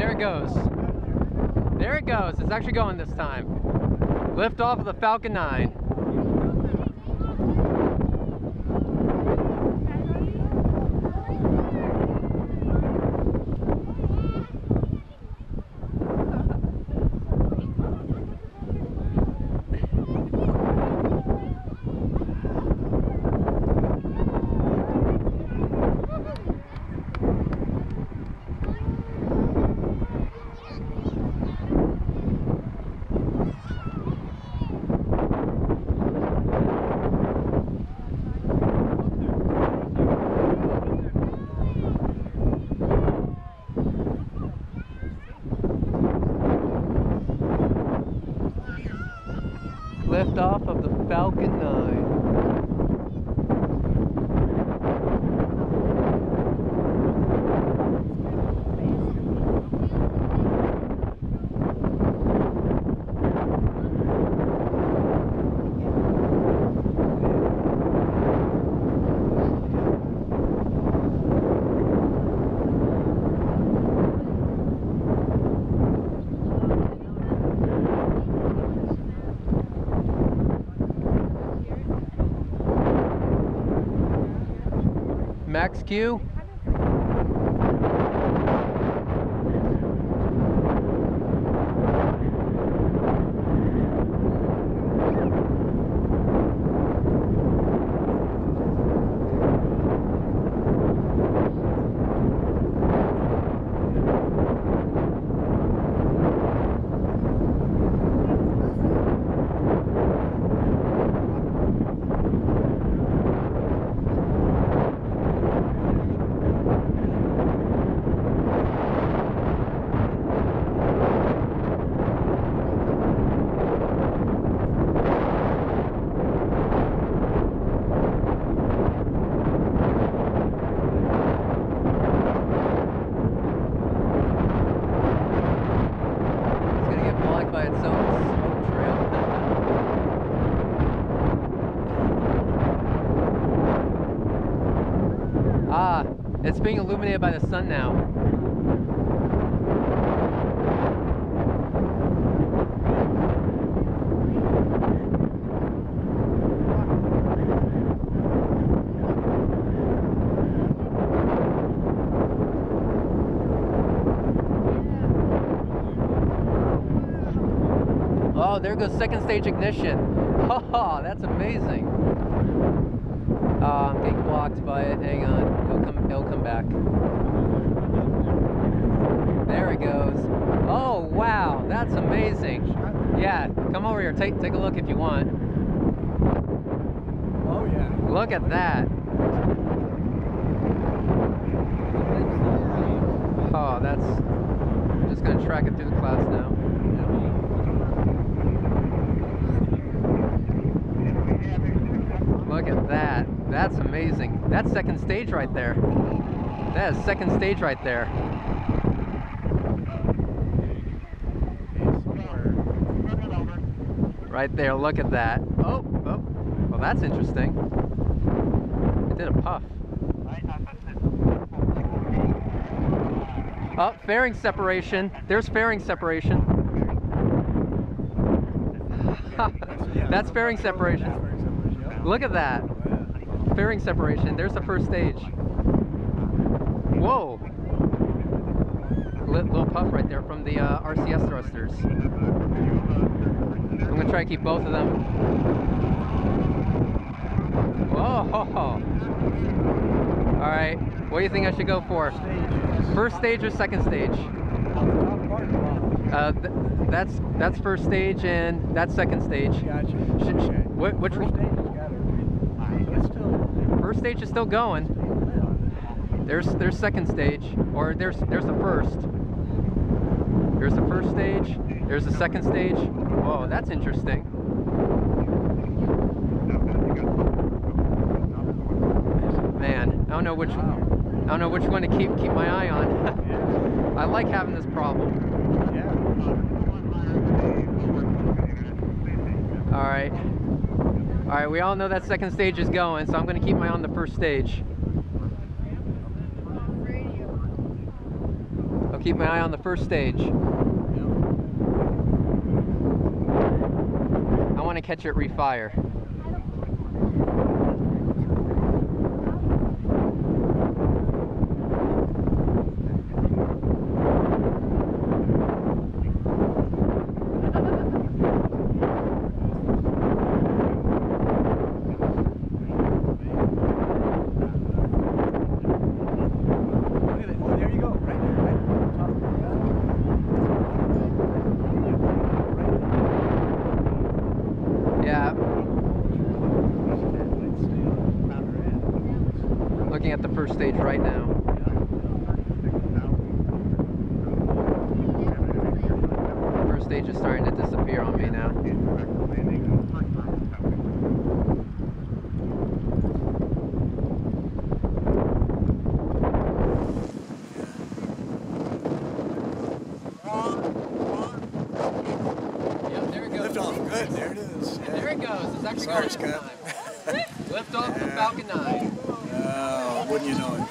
there it goes. There it goes. It's actually going this time. Lift off of the Falcon 9. Lift off of the Falcon 9. Max Q. It's gonna get blocked by its own smoke trail. Ah, it's being illuminated by the sun now. Oh, there goes second stage ignition. Oh, that's amazing. Um, oh, I'm getting blocked by it. Hang on. He'll come, it'll come back. There it goes. Oh, wow. That's amazing. Yeah, come over here. Take, take a look if you want. Oh yeah. Look at that. Oh, that's. I'm just gonna track it through the clouds now. Look at that. That's amazing. That's second stage right there. That is second stage right there. Right there. Look at that. Oh, oh. Well, that's interesting. It did a puff. Oh, fairing separation. There's fairing separation. That's fairing separation. Look at that. Fairing separation. There's the first stage. Whoa. Lit, little puff right there from the uh, RCS thrusters. I'm gonna try to keep both of them. Whoa. All right. What do you think I should go for? First stage or second stage? Uh, th- that's that's first stage and that's second stage. Gotcha. Sh- sh- whi- which First one? stage has got to be. It's still. First stage is still going. There's there's second stage, or there's there's the first. There's the first stage. There's the second stage. Whoa, that's interesting. Man, I don't know which I don't know which one to keep keep my eye on. I like having this problem. Yeah. All right. All right, we all know that second stage is going, so I'm going to keep my eye on the first stage. I'll keep my eye on the first stage. I want to catch it refire. Look at it. Oh, there you go. Right there. Right on top of the Yeah, Right looking at the first stage right now. First stage is starting to disappear on me now. Yep, there it Lift off. Good. There it is. Yeah. There it goes. It's actually Sorry, Scott. Lift off the Yeah. Falcon 9. Oh, wouldn't you know it?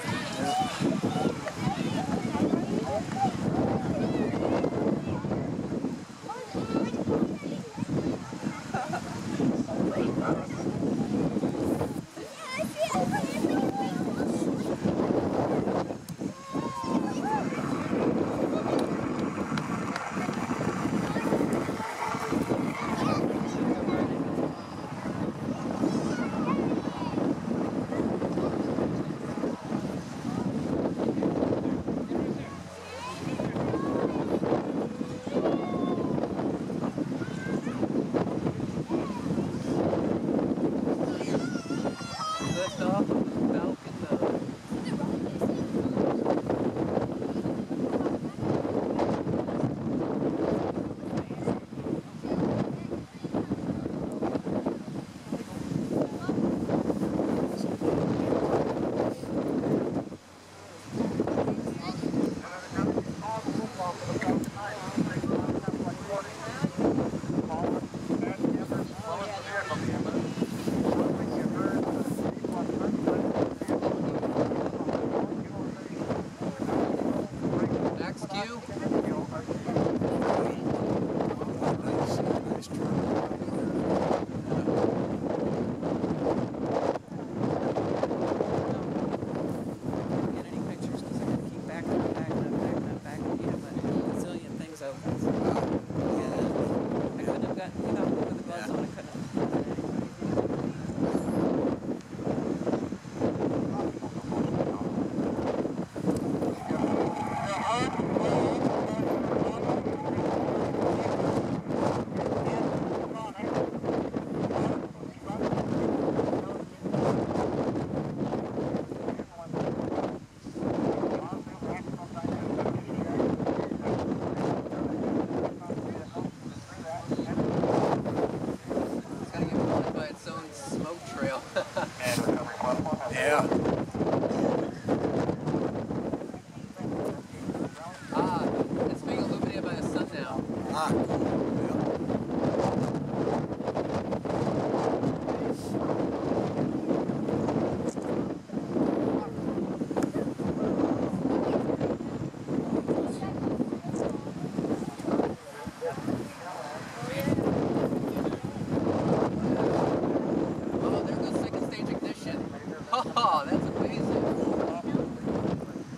Oh, that's amazing.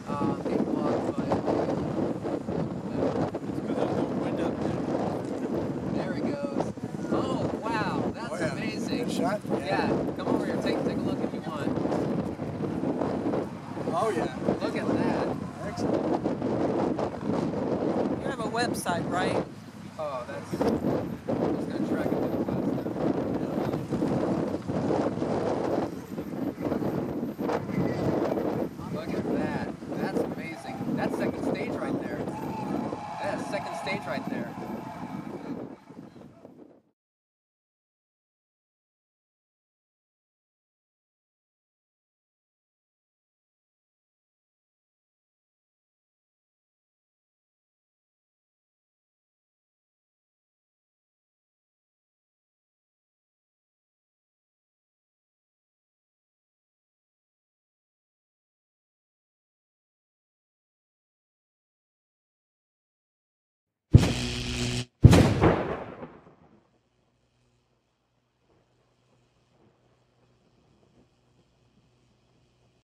Uh, there he goes. Oh, wow, that's oh, amazing. Shot? Yeah. come over here, take, take a look if you want. Oh, yeah. Look at that. Excellent. You have a website, right? Oh, that's...